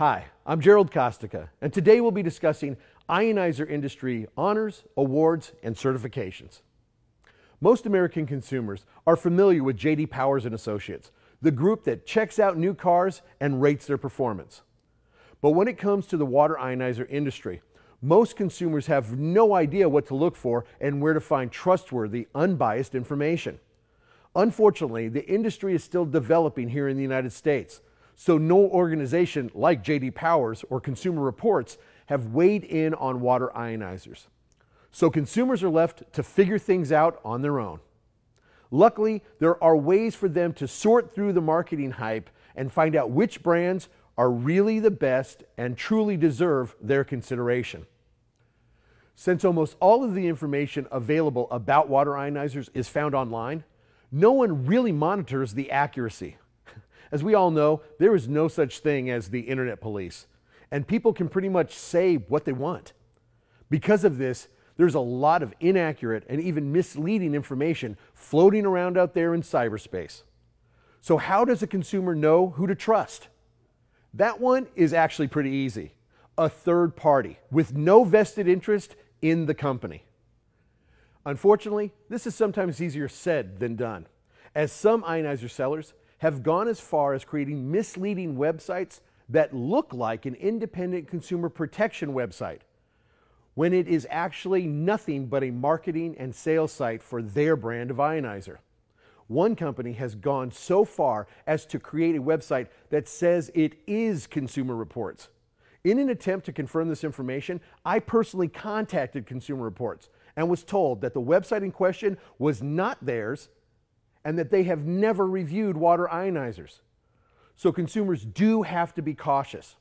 Hi, I'm Gerald Costica, and today we'll be discussing ionizer industry honors, awards, and certifications. Most American consumers are familiar with JD Powers and Associates, the group that checks out new cars and rates their performance. But when it comes to the water ionizer industry, most consumers have no idea what to look for and where to find trustworthy, unbiased information. Unfortunately, the industry is still developing here in the United States, so no organization like JD Powers or Consumer Reports have weighed in on water ionizers. So consumers are left to figure things out on their own. Luckily, there are ways for them to sort through the marketing hype and find out which brands are really the best and truly deserve their consideration. Since almost all of the information available about water ionizers is found online, no one really monitors the accuracy. As we all know, there is no such thing as the internet police, and people can pretty much say what they want. Because of this, there's a lot of inaccurate and even misleading information floating around out there in cyberspace. So, how does a consumer know who to trust? That one is actually pretty easy a third party with no vested interest in the company. Unfortunately, this is sometimes easier said than done, as some ionizer sellers have gone as far as creating misleading websites that look like an independent consumer protection website when it is actually nothing but a marketing and sales site for their brand of ionizer. One company has gone so far as to create a website that says it is Consumer Reports. In an attempt to confirm this information, I personally contacted Consumer Reports and was told that the website in question was not theirs and that they have never reviewed water ionizers. So consumers do have to be cautious.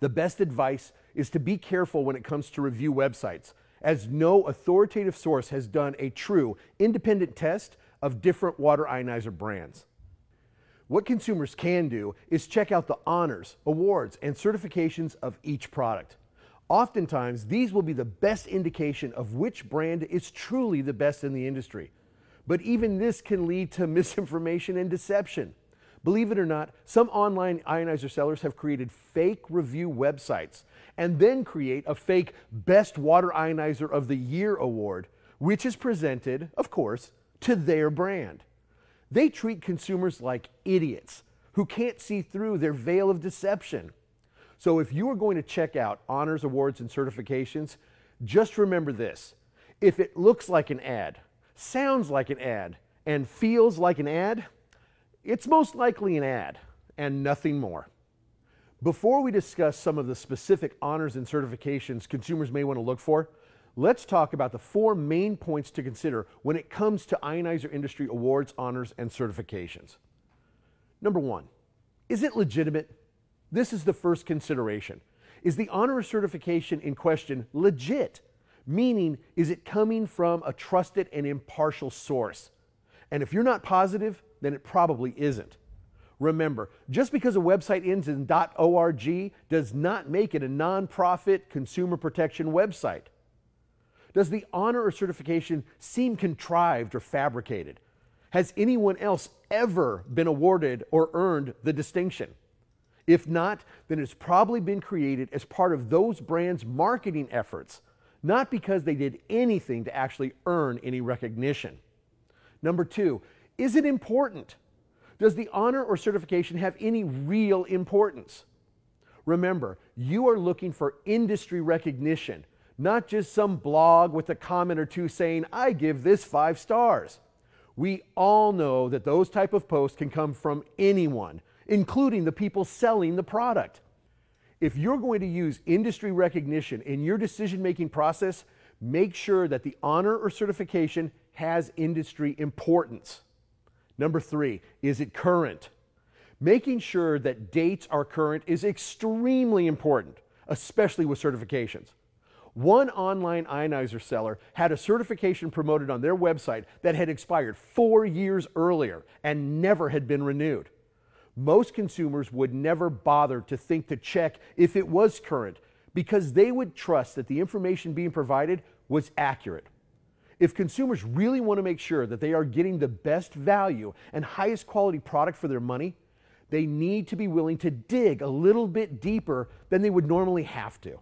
The best advice is to be careful when it comes to review websites, as no authoritative source has done a true independent test of different water ionizer brands. What consumers can do is check out the honors, awards, and certifications of each product. Oftentimes, these will be the best indication of which brand is truly the best in the industry. But even this can lead to misinformation and deception. Believe it or not, some online ionizer sellers have created fake review websites and then create a fake Best Water Ionizer of the Year award, which is presented, of course, to their brand. They treat consumers like idiots who can't see through their veil of deception. So if you are going to check out honors, awards, and certifications, just remember this. If it looks like an ad, sounds like an ad, and feels like an ad, it's most likely an ad and nothing more. Before we discuss some of the specific honors and certifications consumers may want to look for, let's talk about the four main points to consider when it comes to ionizer industry awards, honors, and certifications. Number one, is it legitimate? This is the first consideration. Is the honor or certification in question legit? Meaning, is it coming from a trusted and impartial source? And if you're not positive, then it probably isn't. Remember, just because a website ends in .org does not make it a nonprofit consumer protection website. Does the honor or certification seem contrived or fabricated? Has anyone else ever been awarded or earned the distinction? If not, then it's probably been created as part of those brands' marketing efforts, not because they did anything to actually earn any recognition. Number two, is it important? Does the honor or certification have any real importance? Remember, you are looking for industry recognition, not just some blog with a comment or two saying, I give this five stars. We all know that those type of posts can come from anyone, including the people selling the product. If you're going to use industry recognition in your decision making process, make sure that the honor or certification has industry importance. Number three, is it current? Making sure that dates are current is extremely important, especially with certifications. One online ionizer seller had a certification promoted on their website that had expired four years earlier and never had been renewed. Most consumers would never bother to think to check if it was current because they would trust that the information being provided was accurate. If consumers really want to make sure that they are getting the best value and highest quality product for their money, They need to be willing to dig a little bit deeper than they would normally have to.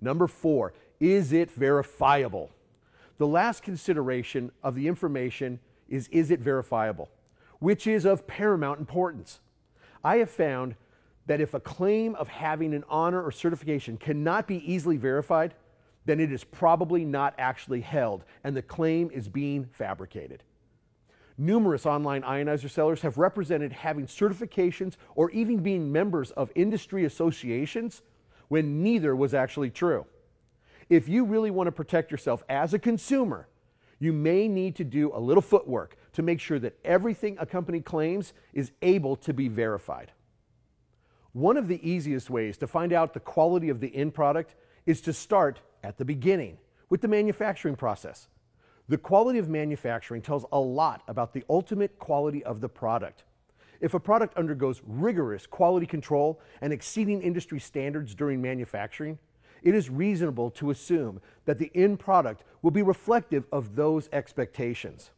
Number four, is it verifiable? The last consideration of the information is is it verifiable, which is of paramount importance. I have found that if a claim of having an honor or certification cannot be easily verified, then it is probably not actually held and the claim is being fabricated. Numerous online ionizer sellers have represented having certifications or even being members of industry associations when neither was actually true. If you really want to protect yourself as a consumer, you may need to do a little footwork to make sure that everything a company claims is able to be verified. One of the easiest ways to find out the quality of the end product is to start at the beginning with the manufacturing process. The quality of manufacturing tells a lot about the ultimate quality of the product. If a product undergoes rigorous quality control and exceeding industry standards during manufacturing, it is reasonable to assume that the end product will be reflective of those expectations.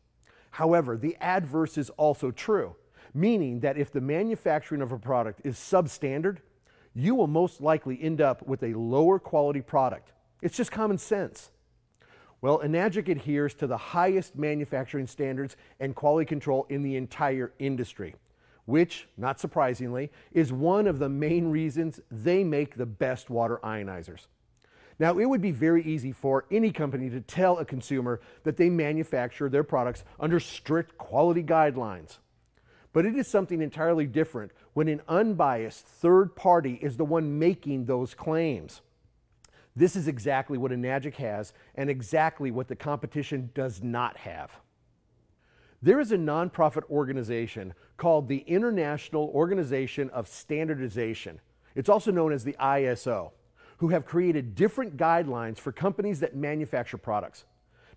However, the adverse is also true, meaning that if the manufacturing of a product is substandard, you will most likely end up with a lower quality product. It's just common sense. Well, Enagic adheres to the highest manufacturing standards and quality control in the entire industry, which, not surprisingly, is one of the main reasons they make the best water ionizers. Now, it would be very easy for any company to tell a consumer that they manufacture their products under strict quality guidelines. But it is something entirely different when an unbiased third party is the one making those claims. This is exactly what Enagic has and exactly what the competition does not have. There is a nonprofit organization called the International Organization of Standardization. It's also known as the ISO who have created different guidelines for companies that manufacture products.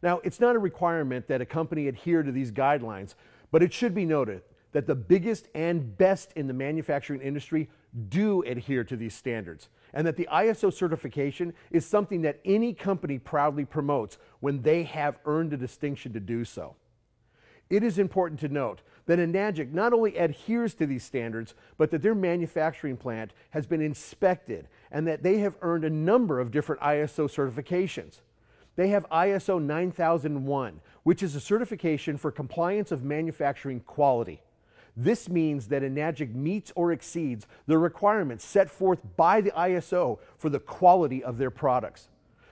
Now, it's not a requirement that a company adhere to these guidelines, but it should be noted that the biggest and best in the manufacturing industry do adhere to these standards, and that the ISO certification is something that any company proudly promotes when they have earned a distinction to do so. It is important to note that Enagic not only adheres to these standards, but that their manufacturing plant has been inspected and that they have earned a number of different ISO certifications. They have ISO 9001, which is a certification for compliance of manufacturing quality. This means that Enagic meets or exceeds the requirements set forth by the ISO for the quality of their products.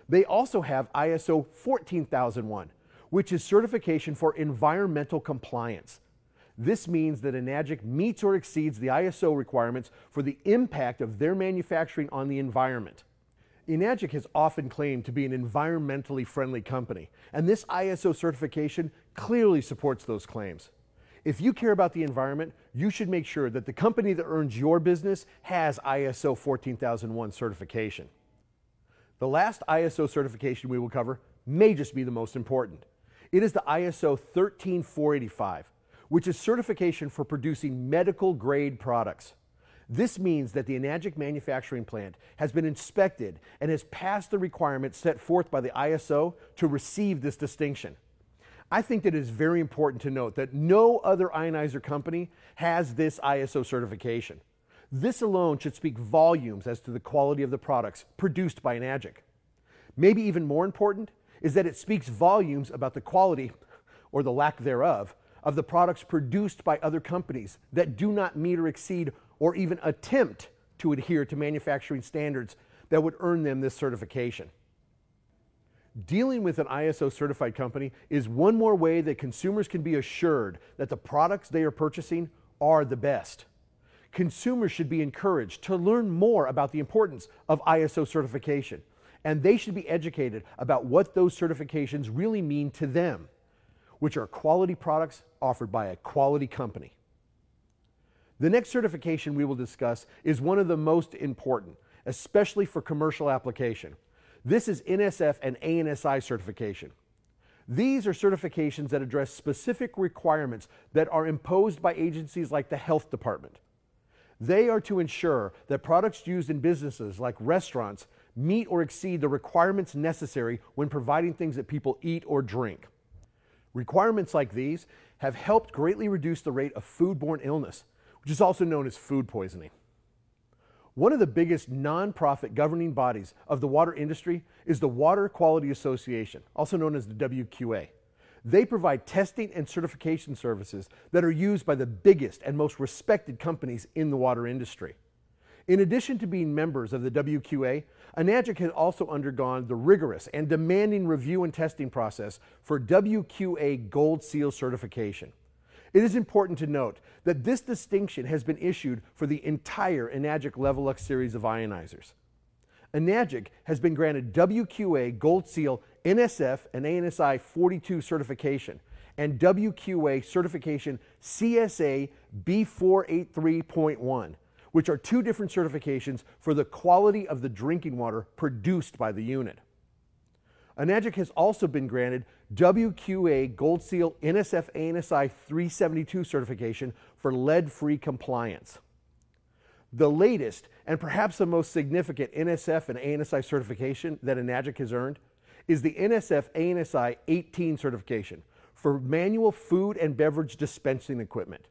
They also have ISO 14001, which is certification for environmental compliance. This means that Enagic meets or exceeds the ISO requirements for the impact of their manufacturing on the environment. Enagic has often claimed to be an environmentally friendly company, and this ISO certification clearly supports those claims. If you care about the environment, you should make sure that the company that earns your business has ISO 14001 certification. The last ISO certification we will cover may just be the most important. It is the ISO 13485, which is certification for producing medical grade products. This means that the Enagic manufacturing plant has been inspected and has passed the requirements set forth by the ISO to receive this distinction. I think that it is very important to note that no other ionizer company has this ISO certification. This alone should speak volumes as to the quality of the products produced by Enagic. Maybe even more important is that it speaks volumes about the quality, or the lack thereof, of the products produced by other companies that do not meet or exceed or even attempt to adhere to manufacturing standards that would earn them this certification. Dealing with an ISO certified company is one more way that consumers can be assured that the products they are purchasing are the best. Consumers should be encouraged to learn more about the importance of ISO certification, and they should be educated about what those certifications really mean to them which are quality products offered by a quality company. The next certification we will discuss is one of the most important, especially for commercial application. This is NSF and ANSI certification. These are certifications that address specific requirements that are imposed by agencies like the health department. They are to ensure that products used in businesses like restaurants meet or exceed the requirements necessary when providing things that people eat or drink. Requirements like these have helped greatly reduce the rate of foodborne illness, which is also known as food poisoning. One of the biggest nonprofit governing bodies of the water industry is the Water Quality Association, also known as the WQA. They provide testing and certification services that are used by the biggest and most respected companies in the water industry. In addition to being members of the WQA, Enagic has also undergone the rigorous and demanding review and testing process for WQA Gold Seal certification. It is important to note that this distinction has been issued for the entire Enagic Leveluk series of ionizers. Enagic has been granted WQA Gold Seal NSF and ANSI 42 certification and WQA certification CSA B483.1 which are two different certifications for the quality of the drinking water produced by the unit. Enagic has also been granted WQA Gold Seal NSF ANSI 372 certification for lead-free compliance. The latest and perhaps the most significant NSF and ANSI certification that Enagic has earned is the NSF ANSI 18 certification for manual food and beverage dispensing equipment.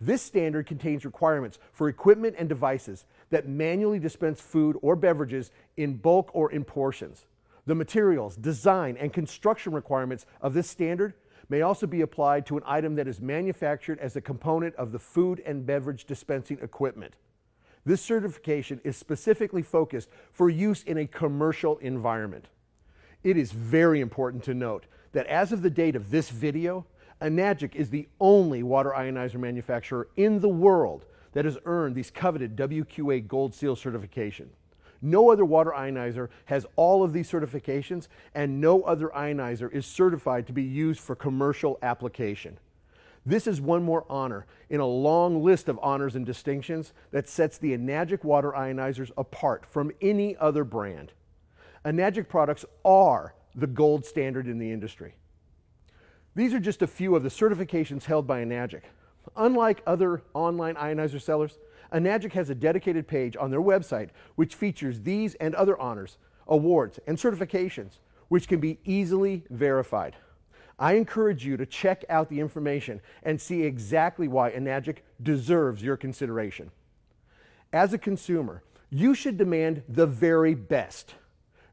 This standard contains requirements for equipment and devices that manually dispense food or beverages in bulk or in portions. The materials, design, and construction requirements of this standard may also be applied to an item that is manufactured as a component of the food and beverage dispensing equipment. This certification is specifically focused for use in a commercial environment. It is very important to note that as of the date of this video, Enagic is the only water ionizer manufacturer in the world that has earned these coveted WQA Gold Seal certification. No other water ionizer has all of these certifications, and no other ionizer is certified to be used for commercial application. This is one more honor in a long list of honors and distinctions that sets the Enagic water ionizers apart from any other brand. Enagic products are the gold standard in the industry. These are just a few of the certifications held by Enagic. Unlike other online ionizer sellers, Enagic has a dedicated page on their website which features these and other honors, awards, and certifications which can be easily verified. I encourage you to check out the information and see exactly why Enagic deserves your consideration. As a consumer, you should demand the very best.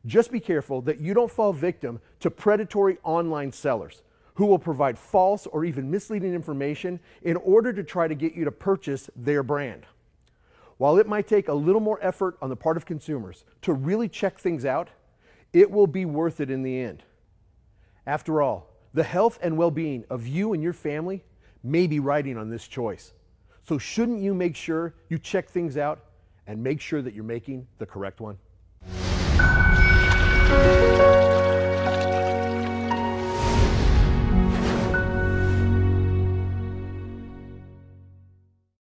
Just be careful that you don't fall victim to predatory online sellers who will provide false or even misleading information in order to try to get you to purchase their brand. While it might take a little more effort on the part of consumers to really check things out, it will be worth it in the end. After all, the health and well being of you and your family may be riding on this choice. So, shouldn't you make sure you check things out and make sure that you're making the correct one?